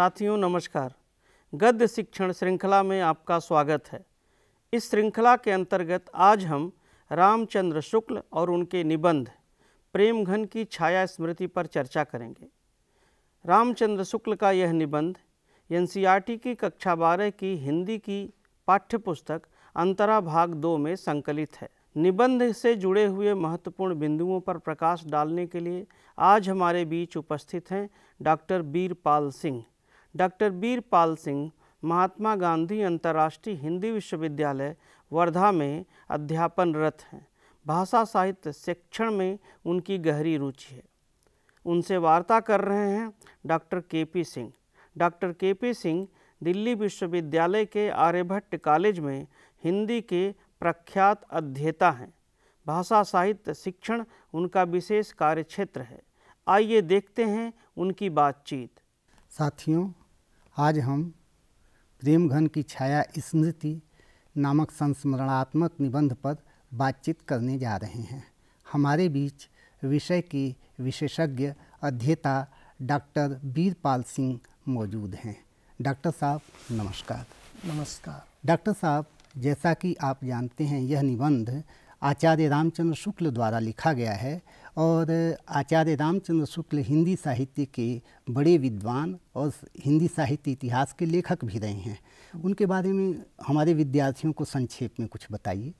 साथियों, नमस्कार। गद्य शिक्षण श्रृंखला में आपका स्वागत है। इस श्रृंखला के अंतर्गत आज हम रामचंद्र शुक्ल और उनके निबंध, प्रेम घन की छाया स्मृति पर चर्चा करेंगे। रामचंद्र शुक्ल का यह निबंध एन की कक्षा बारह की हिंदी की पाठ्यपुस्तक अंतरा भाग दो में संकलित है। निबंध से जुड़े हुए महत्वपूर्ण बिंदुओं पर प्रकाश डालने के लिए आज हमारे बीच उपस्थित हैं डॉक्टर बीरपाल सिंह। डॉक्टर बीरपाल सिंह, महात्मा गांधी अंतर्राष्ट्रीय हिंदी विश्वविद्यालय, वर्धा में अध्यापनरत हैं। भाषा साहित्य शिक्षण में उनकी गहरी रुचि है। उनसे वार्ता कर रहे हैं doctor K P Singh. Doctor K P Singh Delhi विश्वविद्यालय के आर्यभट्ट कॉलेज में हिंदी के प्रख्यात अध्येता हैं। भाषा साहित्य शिक्षण उनका विशेष कार्यक्षेत्र है। आइए देखते हैं उनकी बातचीत। साथियों आज हम प्रेमघन की छाया स्मृति नामक संस्मरणात्मक निबंध पर बातचीत करने जा रहे हैं। हमारे बीच विषय की विशेषज्ञ अध्येता डॉक्टर वीरपाल सिंह मौजूद हैं। डॉक्टर साहब नमस्कार। नमस्कार। डॉक्टर साहब जैसा कि आप जानते हैं यह निबंध आचार्य रामचंद्र शुक्ल द्वारा लिखा गया है और आचार्य रामचंद्र शुक्ल हिंदी साहित्य के बड़े विद्वान और हिंदी साहित्य इतिहास के लेखक भी रहे हैं। उनके बारे में हमारे विद्यार्थियों को संक्षेप में कुछ बताइए।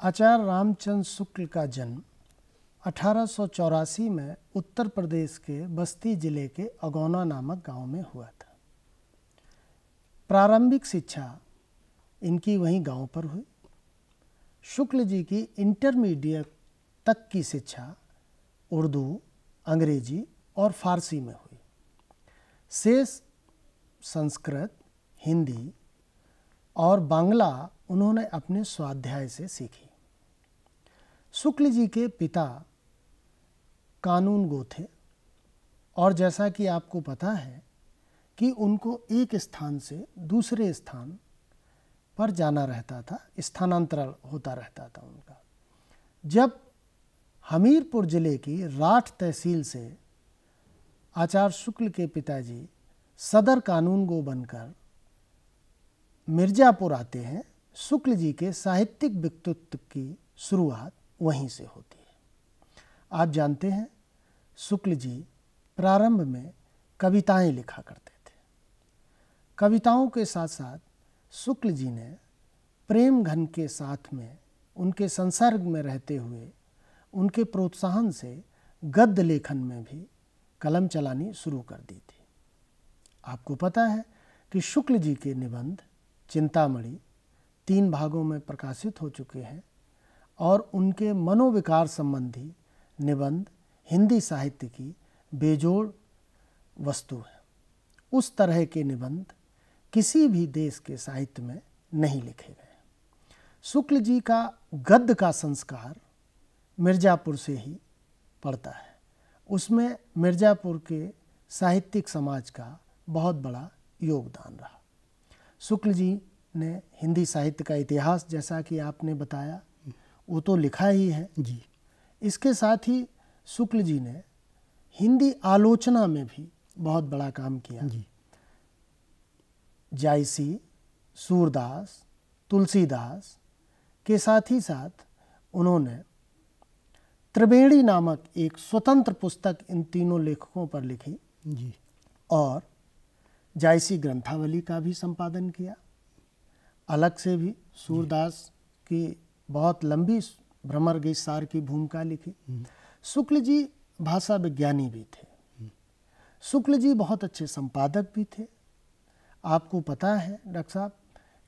आचार्य रामचंद्र शुक्ल का जन्म अठारह सौ चौरासी में उत्तर प्रदेश के बस्ती ज़िले के अगौना नामक गाँव में हुआ था। प्रारंभिक शिक्षा इनकी वहीं गाँव पर हुई। शुक्ल जी की इंटरमीडिएट तक की शिक्षा उर्दू, अंग्रेज़ी और फारसी में हुई। शेष संस्कृत, हिंदी और बांग्ला उन्होंने अपने स्वाध्याय से सीखी। शुक्ल जी के पिता कानून गो थे और जैसा कि आपको पता है कि उनको एक स्थान से दूसरे स्थान पर जाना रहता था, स्थानांतरण होता रहता था उनका। जब हमीरपुर ज़िले की राठ तहसील से आचार्य शुक्ल के पिताजी सदर कानून गो बनकर मिर्ज़ापुर आते हैं, शुक्ल जी के साहित्यिक व्यक्तित्व की शुरुआत वहीं से होती है। आप जानते हैं, शुक्ल जी प्रारंभ में कविताएँ लिखा करते थे। कविताओं के साथ साथ शुक्ल जी ने प्रेम घन के साथ में उनके संसर्ग में रहते हुए उनके प्रोत्साहन से गद्य लेखन में भी कलम चलानी शुरू कर दी थी। आपको पता है कि शुक्ल जी के निबंध चिंतामणि तीन भागों में प्रकाशित हो चुके हैं और उनके मनोविकार संबंधी निबंध हिंदी साहित्य की बेजोड़ वस्तु है। उस तरह के निबंध किसी भी देश के साहित्य में नहीं लिखे गए। शुक्ल जी का गद्य का संस्कार मिर्ज़ापुर से ही पड़ता है। उसमें मिर्ज़ापुर के साहित्यिक समाज का बहुत बड़ा योगदान रहा। शुक्ल जी ने हिंदी साहित्य का इतिहास जैसा कि आपने बताया वो तो लिखा ही है। जी। इसके साथ ही शुक्ल जी ने हिंदी आलोचना में भी बहुत बड़ा काम किया। जी। जायसी सूरदास तुलसीदास के साथ ही साथ उन्होंने त्रिवेणी नामक एक स्वतंत्र पुस्तक इन तीनों लेखकों पर लिखी जी। और जायसी ग्रंथावली का भी संपादन किया। अलग से भी सूरदास की बहुत लंबी भ्रमर सार की भूमिका लिखी। शुक्ल जी भाषा विज्ञानी भी थे। शुक्ल जी बहुत अच्छे संपादक भी थे। आपको पता है डॉक्टर साहब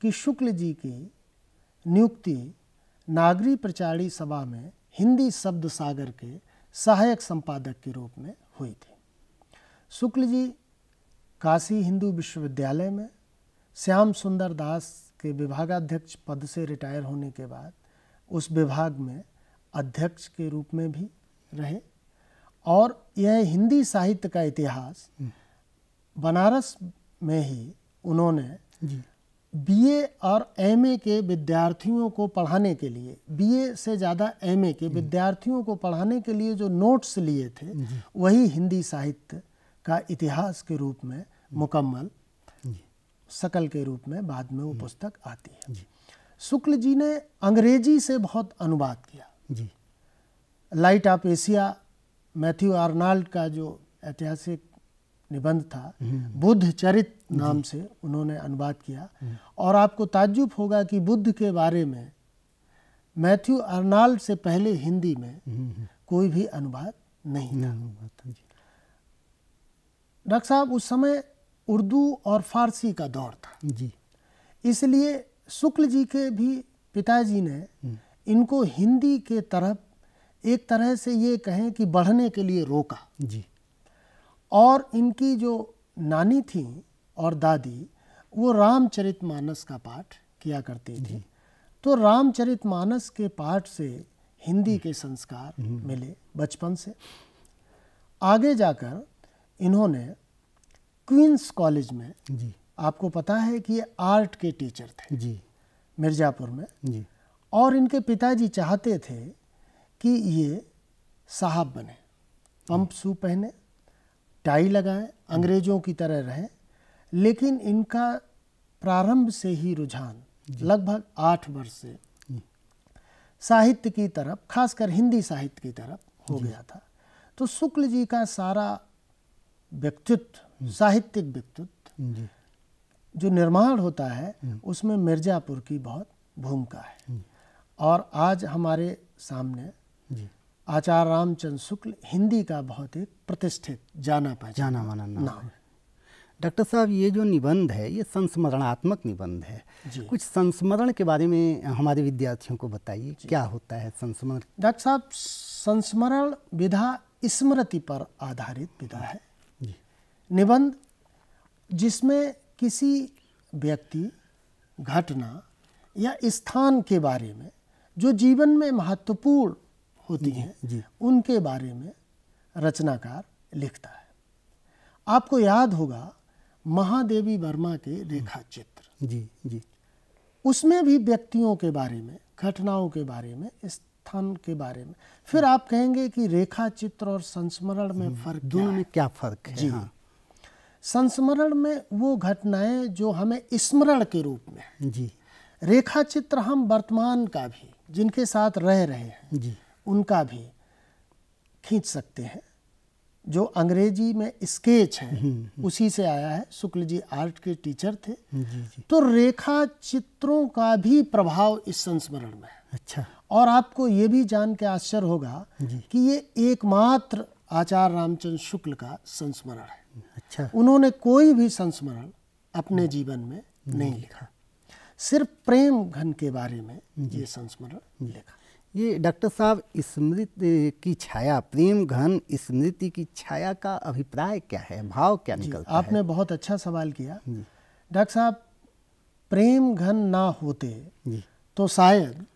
कि शुक्ल जी की नियुक्ति नागरी प्रचारी सभा में हिंदी शब्द सागर के सहायक संपादक के रूप में हुई थी। शुक्ल जी काशी हिंदू विश्वविद्यालय में श्याम सुंदर दास के विभागाध्यक्ष पद से रिटायर होने के बाद उस विभाग में अध्यक्ष के रूप में भी रहे और यह हिंदी साहित्य का इतिहास बनारस में ही उन्होंने जी। बीए और एमए के विद्यार्थियों को पढ़ाने के लिए बीए से ज़्यादा एमए के विद्यार्थियों को पढ़ाने के लिए जो नोट्स लिए थे वही हिंदी साहित्य का इतिहास के रूप में मुकम्मल सकल के रूप में बाद में वो पुस्तक आती है। शुक्ल जी ने अंग्रेज़ी से बहुत अनुवाद किया। जी। Light of Asia Matthew Arnold का जो ऐतिहासिक निबंध था। बुद्ध चरित नाम से उन्होंने अनुवाद किया। और आपको ताज्जुब होगा कि बुद्ध के बारे में मैथ्यू आर्नाल्ड से पहले हिंदी में कोई भी अनुवाद नहीं था। डॉक्टर साहब उस समय उर्दू और फारसी का दौर था। जी। इसलिए शुक्ल जी के भी पिताजी ने इनको हिंदी के तरफ़ एक तरह से ये कहें कि बढ़ने के लिए रोका। जी। और इनकी जो नानी थी और दादी वो रामचरितमानस का पाठ किया करती थी। तो रामचरितमानस के पाठ से हिंदी के संस्कार मिले बचपन से। आगे जाकर इन्होंने क्वींस कॉलेज में जी। आपको पता है कि ये आर्ट के टीचर थे जी। मिर्ज़ापुर में। जी। और इनके पिताजी चाहते थे कि ये साहब बने पंप सू पहने टाई लगाएँ अंग्रेज़ों की तरह रहें लेकिन इनका प्रारंभ से ही रुझान लगभग आठ वर्ष से। साहित्य की तरफ़ खासकर हिंदी साहित्य की तरफ़ हो गया था। तो शुक्ल जी का सारा व्यक्तित्व साहित्यिक व्यक्तित्व जो। निर्माण होता है उसमें मिर्ज़ापुर की बहुत भूमिका है। और आज हमारे सामने जी। आचार्य रामचंद्र शुक्ल हिंदी का बहुत एक प्रतिष्ठित जाना पहचाना जाना माना नाम नाम डॉक्टर साहब ये जो निबंध है ये संस्मरणात्मक निबंध है। कुछ संस्मरण के बारे में हमारे विद्यार्थियों को बताइए क्या होता है संस्मरण? डॉक्टर साहब संस्मरण विधा स्मृति पर आधारित विधा है। निबंध जिसमें किसी व्यक्ति घटना या स्थान के बारे में जो जीवन में महत्वपूर्ण होती हैं। जी। उनके बारे में रचनाकार लिखता है। आपको याद होगा महादेवी वर्मा के रेखा चित्र जी जी। उसमें भी व्यक्तियों के बारे में घटनाओं के बारे में स्थान के बारे में। फिर आप कहेंगे कि रेखा चित्र और संस्मरण में फ़र्क दोनों में क्या फ़र्क है? जी। हाँ। संस्मरण में वो घटनाएँ जो हमें स्मरण के रूप में जी। रेखा चित्र हम वर्तमान का भी जिनके साथ रह रहे हैं। जी। उनका भी खींच सकते हैं। जो अंग्रेज़ी में स्केच है उसी से आया है। शुक्ल जी आर्ट के टीचर थे। जी जी तो रेखा चित्रों का भी प्रभाव इस संस्मरण में है। अच्छा। और आपको ये भी जान के आश्चर्य होगा कि ये एकमात्र आचार्य रामचंद्र शुक्ल का संस्मरण है। अच्छा। उन्होंने कोई भी संस्मरण अपने जीवन में नहीं लिखा। सिर्फ़ प्रेम घन के बारे में ये संस्मरण लिखा। ये डॉक्टर साहब स्मृति की छाया प्रेम घन स्मृति की छाया का अभिप्राय क्या है? भाव क्या निकलता आपने है? आपने बहुत अच्छा सवाल किया। डॉक्टर साहब प्रेम घन ना होते जी। तो शायद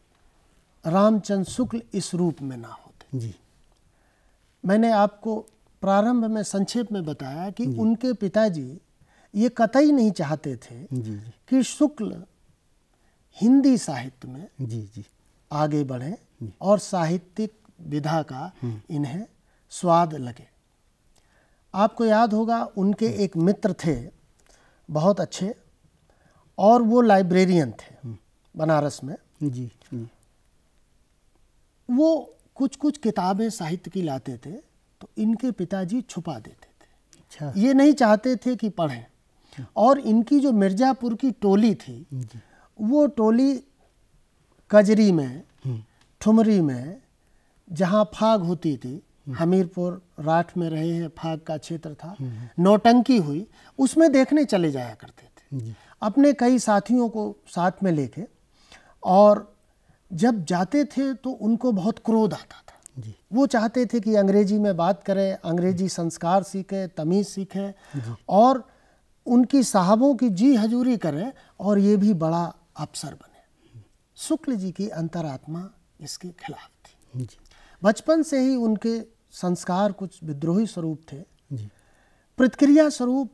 रामचंद्र शुक्ल इस रूप में ना होते। जी। मैंने आपको प्रारंभ में संक्षेप में बताया कि उनके पिताजी ये कतई नहीं चाहते थे जी जी। कि शुक्ल हिंदी साहित्य में जी जी। आगे बढ़े। और साहित्यिक विधा का इन्हें स्वाद लगे। आपको याद होगा उनके एक मित्र थे बहुत अच्छे और वो लाइब्रेरियन थे बनारस में। जी जी। वो कुछ कुछ किताबें साहित्य की लाते थे तो इनके पिताजी छुपा देते थे। अच्छा। ये नहीं चाहते थे कि पढ़ें। और इनकी जो मिर्ज़ापुर की टोली थी वो टोली कजरी में ठुमरी में जहाँ फाग होती थी हमीरपुर राठ में रहे हैं फाग का क्षेत्र था नौटंकी हुई उसमें देखने चले जाया करते थे। अपने कई साथियों को साथ में लेके और जब जाते थे तो उनको बहुत क्रोध आता था। जी। वो चाहते थे कि अंग्रेज़ी में बात करें अंग्रेज़ी संस्कार सीखें तमीज़ सीखें और उनकी साहबों की जी हजूरी करें और ये भी बड़ा अफसर बने। शुक्ल जी की अंतरात्मा इसके खिलाफ थी। जी। बचपन से ही उनके संस्कार कुछ विद्रोही स्वरूप थे। जी। प्रतिक्रिया स्वरूप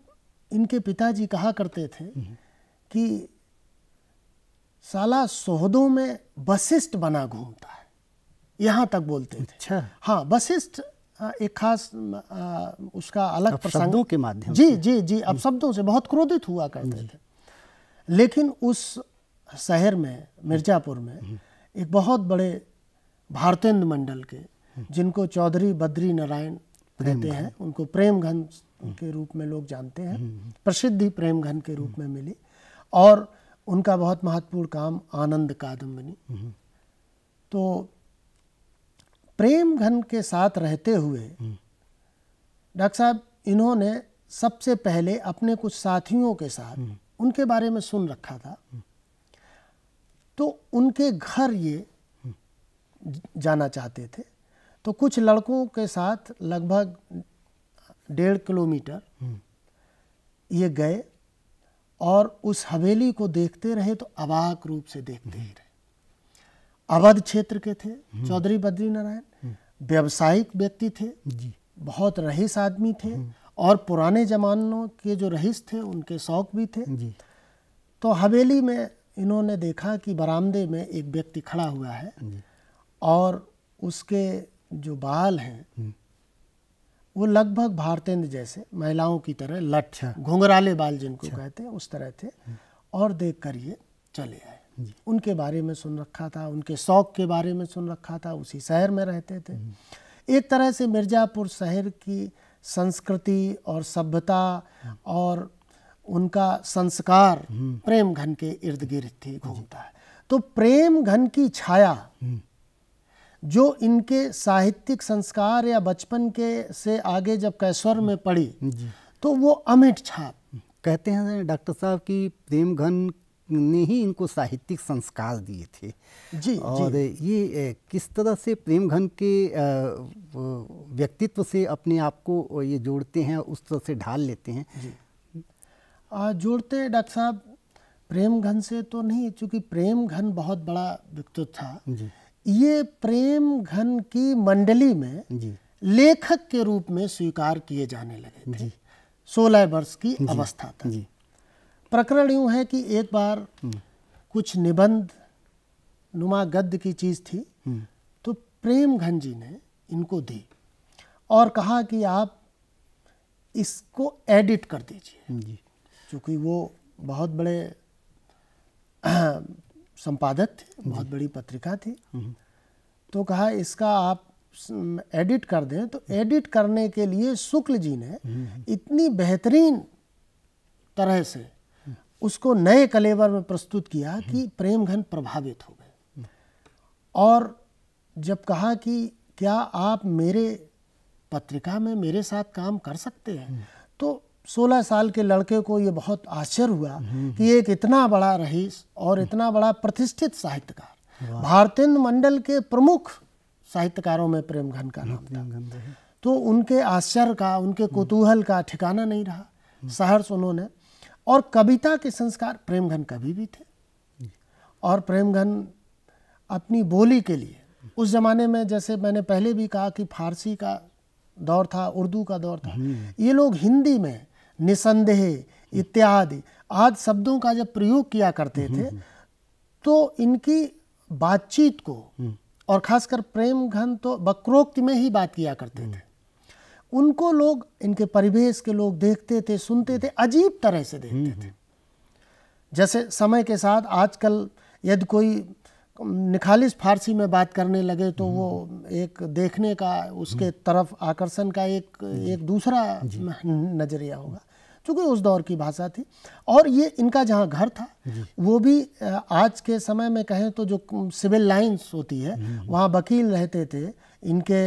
इनके पिताजी कहा करते थे कि साला सोहदों में वशिष्ठ बना घूमता है। यहाँ तक बोलते थे। अच्छा। हाँ वशिष्ठ एक खास आ, उसका अलग अब प्रसंग। के माध्यम जी जी जी अब शब्दों से बहुत क्रोधित हुआ करते थे। लेकिन उस शहर में मिर्जापुर में एक बहुत बड़े भारतेंद्र मंडल के जिनको चौधरी बद्री नारायण कहते हैं उनको प्रेम घन के रूप में लोग जानते हैं प्रसिद्धि प्रेम घन के रूप में मिली। और उनका बहुत महत्वपूर्ण काम आनंद कादम्बनी। तो प्रेम घन के साथ रहते हुए डॉक्टर साहब इन्होंने सबसे पहले अपने कुछ साथियों के साथ उनके बारे में सुन रखा था। तो उनके घर ये जाना चाहते थे। तो कुछ लड़कों के साथ लगभग डेढ़ किलोमीटर ये गए और उस हवेली को देखते रहे तो अबाक रूप से देखते ही रहे। अवध क्षेत्र के थे चौधरी बद्री नारायण व्यवसायिक व्यक्ति थे जी। बहुत रईस आदमी थे और पुराने जमानों के जो रईस थे उनके शौक भी थे। जी। तो हवेली में इन्होंने देखा कि बरामदे में एक व्यक्ति खड़ा हुआ है और उसके जो बाल हैं वो लगभग भारतेंद्र जैसे महिलाओं की तरह लठ घुंघराले बाल जिनको कहते हैं उस तरह थे और देख कर ये चले आए। उनके बारे में सुन रखा था उनके शौक के बारे में सुन रखा था उसी शहर में रहते थे। एक तरह से मिर्ज़ापुर शहर की संस्कृति और सभ्यता और उनका संस्कार प्रेम घन के इर्द गिर्द थी घूमता है। तो प्रेम घन की छाया जो इनके साहित्यिक संस्कार या बचपन के से आगे जब कैश्वर में पड़ी तो वो अमिट छाप। कहते हैं डॉक्टर साहब कि प्रेम घन ने ही इनको साहित्यिक संस्कार दिए थे। जी और जी। ये किस तरह से प्रेम घन के व्यक्तित्व से अपने आप को ये जोड़ते हैं उस तरह से ढाल लेते हैं। जोड़ते डॉक्टर साहब। प्रेम घन से तो नहीं क्योंकि प्रेम घन बहुत बड़ा व्यक्तित्व था। जी। ये प्रेम घन की मंडली में जी। लेखक के रूप में स्वीकार किए जाने लगे थे। सोलह वर्ष की अवस्था तक जी। प्रकरण यूँ है कि एक बार कुछ निबंध नुमा गद्य की चीज़ थी तो प्रेम घन जी ने इनको दी और कहा कि आप इसको एडिट कर दीजिए। क्योंकि वो बहुत बड़े संपादक थे बहुत बड़ी पत्रिका थी। तो कहा इसका आप एडिट कर दें। तो एडिट करने के लिए शुक्ल जी ने इतनी बेहतरीन तरह से उसको नए कलेवर में प्रस्तुत किया कि प्रेम घन प्रभावित हो गए। और जब कहा कि क्या आप मेरे पत्रिका में मेरे साथ काम कर सकते हैं तो 16 साल के लड़के को ये बहुत आश्चर्य हुआ कि एक इतना बड़ा रईस और इतना बड़ा प्रतिष्ठित साहित्यकार। भारतेंद्र मंडल के प्रमुख साहित्यकारों में प्रेम घन का नाम था। तो उनके आश्चर्य का उनके कुतूहल का ठिकाना नहीं रहा। सहर्ष उन्होंने और कविता के संस्कार प्रेमघन कवि भी थे। और प्रेमघन अपनी बोली के लिए उस जमाने में जैसे मैंने पहले भी कहा कि फारसी का दौर था उर्दू का दौर था। ये लोग हिंदी में निसंदेह इत्यादि। आदि शब्दों का जब प्रयोग किया करते थे तो इनकी बातचीत को और खासकर प्रेम घन तो वक्रोक्ति में ही बात किया करते थे। उनको लोग इनके परिवेश के लोग देखते थे सुनते थे अजीब तरह से देखते थे। जैसे समय के साथ आजकल यदि कोई निखालिस फारसी में बात करने लगे तो वो एक देखने का उसके तरफ़ आकर्षण का एक एक दूसरा नज़रिया होगा। क्योंकि उस दौर की भाषा थी। और ये इनका जहाँ घर था वो भी आज के समय में कहें तो जो सिविल लाइंस होती है वहाँ वकील रहते थे। इनके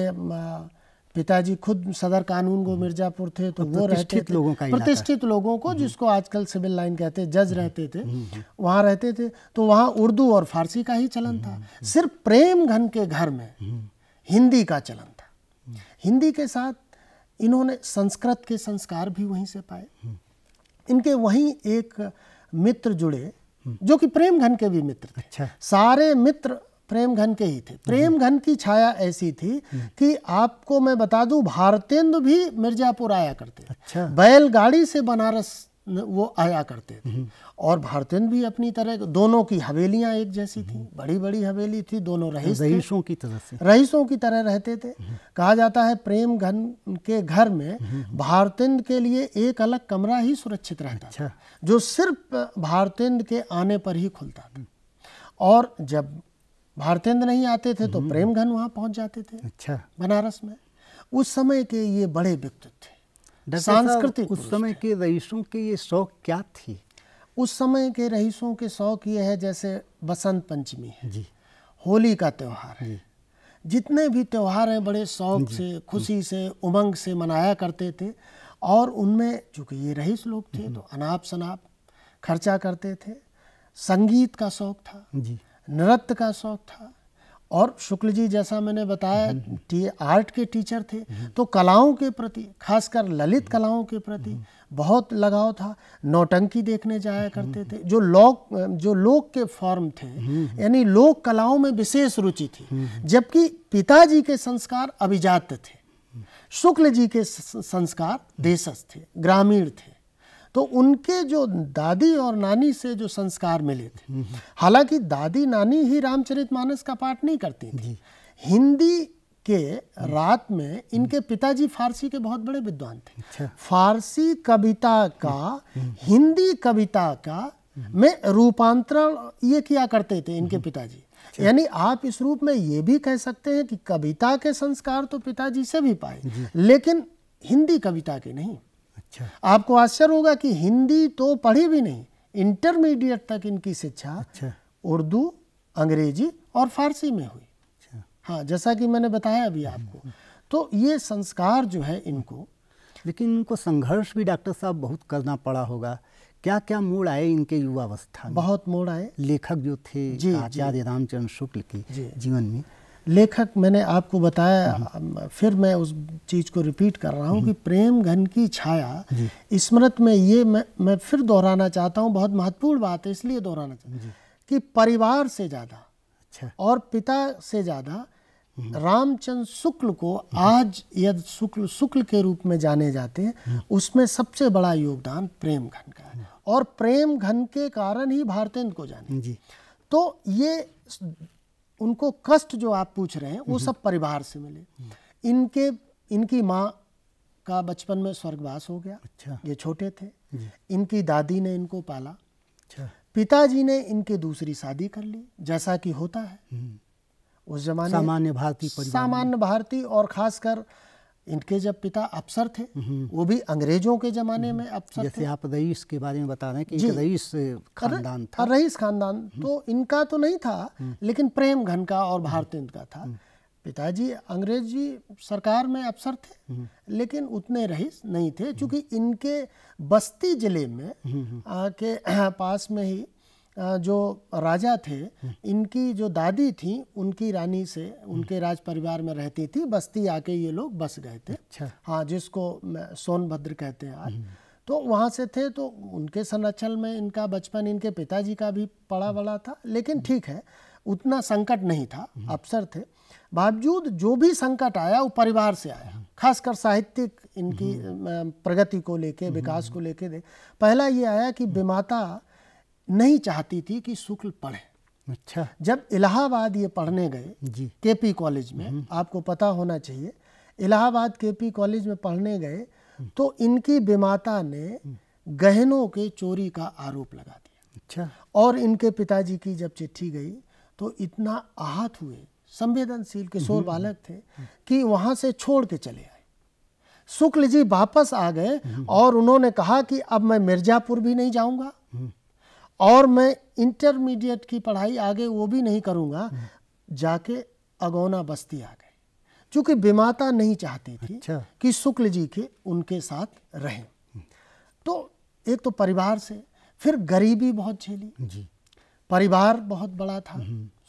पिताजी खुद सदर कानून को मिर्जापुर थे तो वो रहते थे। लोगों का प्रतिष्ठित लोगों को जिसको आजकल सिविल लाइन कहते हैं जज रहते थे वहाँ रहते थे। तो वहाँ उर्दू और फारसी का ही चलन था। सिर्फ़ प्रेम घन के घर में हिंदी का चलन था। हिंदी के साथ इन्होंने संस्कृत के संस्कार भी वहीं से पाए। इनके वहीं एक मित्र जुड़े जो कि प्रेम घन के भी मित्र थे। अच्छा। सारे मित्र प्रेम घन के ही थे। प्रेम घन की छाया ऐसी थी कि आपको मैं बता दूँ भारतेंदु भी मिर्जापुर आया करते। अच्छा। बैलगाड़ी से बनारस वो आया करते थे। और भारतीय भी अपनी तरह दोनों की हवेलियाँ एक जैसी थी। बड़ी बड़ी हवेली थी दोनों रईस थे। रईसों की तरह से। रईसों की तरह रहते थे। कहा जाता है प्रेम घन के घर में भारतेंद्र के लिए एक अलग कमरा ही सुरक्षित रहता था। अच्छा। जो सिर्फ़ भारतेंद्र के आने पर ही खुलता था। और जब भारतेंद्र नहीं आते थे तो प्रेम घन वहाँ पहुँच जाते थे। अच्छा। बनारस में। उस समय के ये बड़े व्यक्तित्व थे। सांस्कृतिक उस समय के रईसों के ये शौक क्या थी? उस समय के रईसों के शौक ये है जैसे बसंत पंचमी है। जी। होली का त्यौहार है। जितने भी त्यौहार हैं बड़े शौक से खुशी से उमंग से मनाया करते थे और उनमें चूँकि ये रईस लोग थे तो अनाप शनाप खर्चा करते थे। संगीत का शौक था। जी। नृत्य का शौक था। और शुक्ल जी जैसा मैंने बताया टी आर्ट के टीचर थे तो कलाओं के प्रति, खासकर ललित कलाओं के प्रति बहुत लगाव था। नौटंकी देखने जाया करते थे। जो लोक जो लोक के फॉर्म थे, यानी लोक कलाओं में विशेष रुचि थी, जबकि पिताजी के संस्कार अभिजात थे। शुक्ल जी के संस्कार देशस्थ थे, ग्रामीण थे। तो उनके जो दादी और नानी से जो संस्कार मिले थे। हालाँकि दादी नानी ही रामचरितमानस का पाठ नहीं करती थी। हिंदी के रात में इनके पिताजी फारसी के बहुत बड़े विद्वान थे। अच्छा। फारसी कविता का हिंदी कविता का में रूपांतरण ये किया करते थे इनके पिताजी। यानी आप इस रूप में ये भी कह सकते हैं कि कविता के संस्कार तो पिताजी से भी पाए लेकिन हिंदी कविता के नहीं। अच्छा। आपको आश्चर्य होगा कि हिंदी तो पढ़ी भी नहीं इंटरमीडिएट तक इनकी शिक्षा अच्छा। उर्दू अंग्रेज़ी और फारसी में हुई। अच्छा। हाँ जैसा कि मैंने बताया अभी आपको। तो ये संस्कार जो है इनको लेकिन इनको संघर्ष भी डॉक्टर साहब बहुत करना पड़ा होगा। क्या क्या मोड़ आए इनके युवावस्था में? बहुत मोड़ आए। लेखक जो थे आचार्य रामचंद्र शुक्ल के जीवन में। लेखक मैंने आपको बताया फिर मैं उस चीज़ को रिपीट कर रहा हूँ कि प्रेम घन की छाया स्मृत में ये मैं मैं फिर दोहराना चाहता हूँ बहुत महत्वपूर्ण बात है इसलिए दोहराना चाहता हूँ कि परिवार से ज़्यादा अच्छा। और पिता से ज़्यादा रामचंद्र शुक्ल को आज यदि शुक्ल शुक्ल के रूप में जाने जाते हैं उसमें सबसे बड़ा योगदान प्रेम घन का है। और प्रेम घन के कारण ही भारतेंद्र को जाने। जी। तो ये उनको कष्ट जो आप पूछ रहे हैं वो सब परिवार से मिले। इनके इनकी माँ का बचपन में स्वर्गवास हो गया। अच्छा। ये छोटे थे। इनकी दादी ने इनको पाला। अच्छा। पिताजी ने इनके दूसरी शादी कर ली जैसा कि होता है। उस जमाने सामान्य भारतीय सामान्य भारतीय और खासकर इनके जब पिता अफसर थे वो भी अंग्रेज़ों के जमाने में अफसर जैसे आप रईस के बारे में बता रहे हैं कि एक रईस खानदान था। रईस खानदान तो इनका तो नहीं था लेकिन प्रेम घन का और भारतेंद्र का था। पिताजी अंग्रेज़ी सरकार में अफसर थे लेकिन उतने रईस नहीं थे क्योंकि इनके बस्ती ज़िले में आ, के पास में ही जो राजा थे इनकी जो दादी थी उनकी रानी से उनके राज परिवार में रहती थी बस्ती आके ये लोग बस गए थे। अच्छा। हाँ जिसको सोनभद्र कहते हैं आज। तो वहाँ से थे तो उनके संरक्षण में इनका बचपन इनके पिताजी का भी पड़ा बड़ा था लेकिन ठीक है उतना संकट नहीं था अफसर थे। बावजूद जो भी संकट आया वो परिवार से आया। खासकर साहित्यिक इनकी प्रगति को लेके विकास को लेके दे। पहला ये आया कि विमाता नहीं चाहती थी कि शुक्ल पढ़े। अच्छा। जब इलाहाबाद ये पढ़ने गए जी। केपी कॉलेज में आपको पता होना चाहिए इलाहाबाद केपी कॉलेज में पढ़ने गए तो इनकी विमाता ने गहनों के चोरी का आरोप लगा दिया। अच्छा। और इनके पिताजी की जब चिट्ठी गई तो इतना आहत हुए संवेदनशील किशोर बालक थे कि वहाँ से छोड़ के चले आए। शुक्ल जी वापस आ गए और उन्होंने कहा कि अब मैं मिर्जापुर भी नहीं जाऊँगा। और मैं इंटरमीडिएट की पढ़ाई आगे वो भी नहीं करूँगा जाके अगौना बस्ती आ गए। क्योंकि विमाता नहीं चाहती थी अच्छा। कि शुक्ल जी के उनके साथ रहें। तो एक तो परिवार से फिर गरीबी बहुत झेली। जी। परिवार बहुत बड़ा था।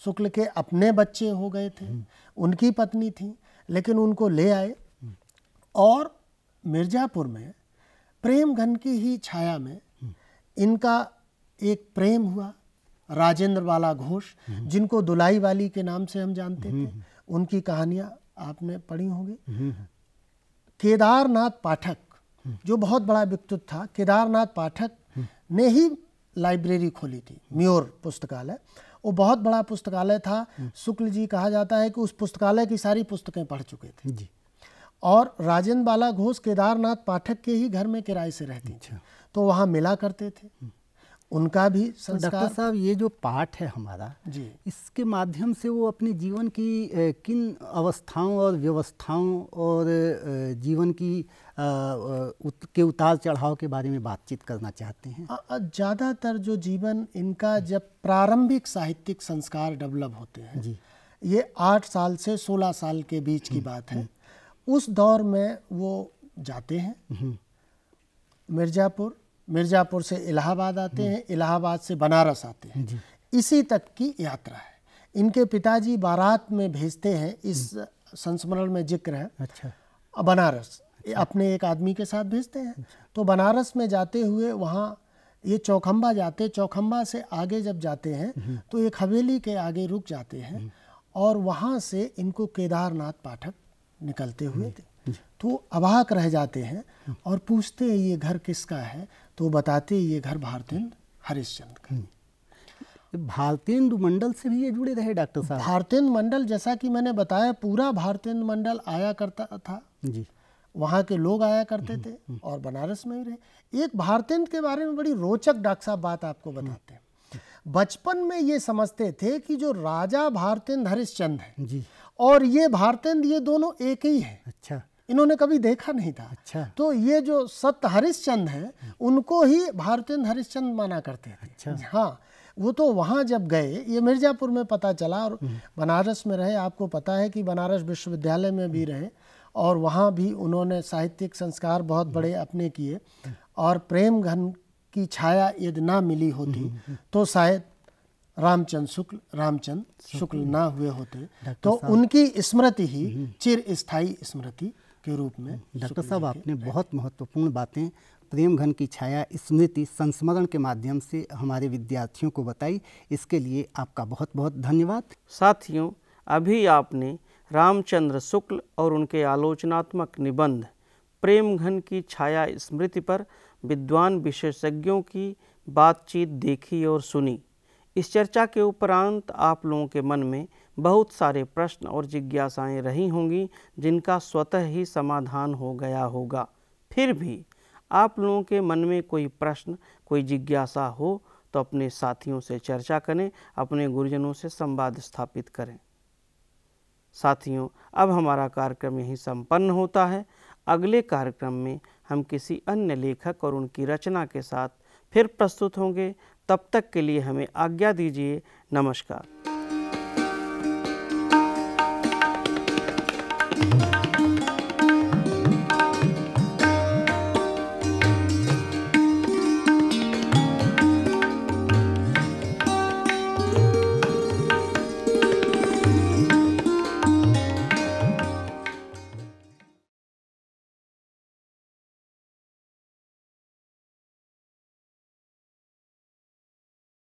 शुक्ल के अपने बच्चे हो गए थे। उनकी पत्नी थी लेकिन उनको ले आए। और मिर्जापुर में प्रेम घन की ही छाया में इनका एक प्रेम हुआ राजेंद्र वाला घोष जिनको दुलाई वाली के नाम से हम जानते थे उनकी कहानियाँ आपने पढ़ी होंगी। केदारनाथ पाठक जो बहुत बड़ा व्यक्तित्व था केदारनाथ पाठक ने ही लाइब्रेरी खोली थी म्योर पुस्तकालय। वो बहुत बड़ा पुस्तकालय था। शुक्ल जी कहा जाता है कि उस पुस्तकालय की सारी पुस्तकें पढ़ चुके थे। जी। और राजेंद्र बाला घोष केदारनाथ पाठक के ही घर में किराए से रहती थी। तो वहाँ मिला करते थे। उनका भी तो संस्कार। डॉक्टर साहब ये जो पाठ है हमारा जी। इसके माध्यम से वो अपने जीवन की किन अवस्थाओं और व्यवस्थाओं और जीवन की उत, के उतार चढ़ाव के बारे में बातचीत करना चाहते हैं? ज़्यादातर जो जीवन इनका जब प्रारंभिक साहित्यिक संस्कार डेवलप होते हैं जी। ये आठ साल से सोलह साल के बीच की बात है। उस दौर में वो जाते हैं मिर्ज़ापुर मिर्ज़ापुर से इलाहाबाद आते हैं इलाहाबाद से बनारस आते हैं। इसी तक की यात्रा है। इनके पिताजी बारात में भेजते हैं इस संस्मरण में ज़िक्र है। अच्छा। बनारस ये अपने एक आदमी के साथ भेजते हैं। तो बनारस में जाते हुए वहाँ ये चौखंबा जाते चौखंबा से आगे जब जाते हैं तो एक हवेली के आगे रुक जाते हैं और वहाँ से इनको केदारनाथ पाठक निकलते हुए थे। तो अवाक रह जाते हैं और पूछते हैं ये घर किसका है? तो बताते ये घर भारतेंद्र हरिश्चंद्र का। भारतेंदु मंडल से भी ये जुड़े रहे डॉक्टर साहब? भारतेंद्र मंडल जैसा कि मैंने बताया पूरा भारतेंद्र मंडल आया करता था। जी। वहाँ के लोग आया करते थे और बनारस में ही रहे। एक भारतेंद्र के बारे में बड़ी रोचक डॉक्टर साहब बात आपको बताते हैं। बचपन में ये समझते थे कि जो राजा भारतेंद्र हरिश्चंद्र है जी। और ये भारतेंद्र ये दोनों एक ही है। अच्छा। इन्होंने कभी देखा नहीं था। अच्छा। तो ये जो सत्य हरिश्चंद है उनको ही भारतेंद्र हरिश्चंद्र माना करते थे। अच्छा। हाँ वो तो वहाँ जब गए ये मिर्जापुर में पता चला और बनारस में रहे। आपको पता है कि बनारस विश्वविद्यालय में भी रहे और वहाँ भी उन्होंने साहित्यिक संस्कार बहुत बड़े अपने किए और प्रेम घन की छाया यदि ना मिली होती तो शायद रामचंद शुक्ल रामचंद शुक्ल। ना हुए होते। तो उनकी स्मृति ही चिर स्थायी स्मृति के रूप में डॉक्टर साहब आपने बहुत महत्वपूर्ण बातें प्रेम घन की छाया स्मृति संस्मरण के माध्यम से हमारे विद्यार्थियों को बताई। इसके लिए आपका बहुत बहुत धन्यवाद। साथियों अभी आपने रामचंद्र शुक्ल और उनके आलोचनात्मक निबंध प्रेम घन की छाया स्मृति पर विद्वान विशेषज्ञों की बातचीत देखी और सुनी। इस चर्चा के उपरांत आप लोगों के मन में बहुत सारे प्रश्न और जिज्ञासाएँ रही होंगी, जिनका स्वतः ही समाधान हो गया होगा। फिर भी आप लोगों के मन में कोई प्रश्न, कोई जिज्ञासा हो तो अपने साथियों से चर्चा करें, अपने गुरुजनों से संवाद स्थापित करें। साथियों, अब हमारा कार्यक्रम यहीं संपन्न होता है। अगले कार्यक्रम में हम किसी अन्य लेखक और उनकी रचना के साथ फिर प्रस्तुत होंगे। तब तक के लिए हमें आज्ञा दीजिए। नमस्कार।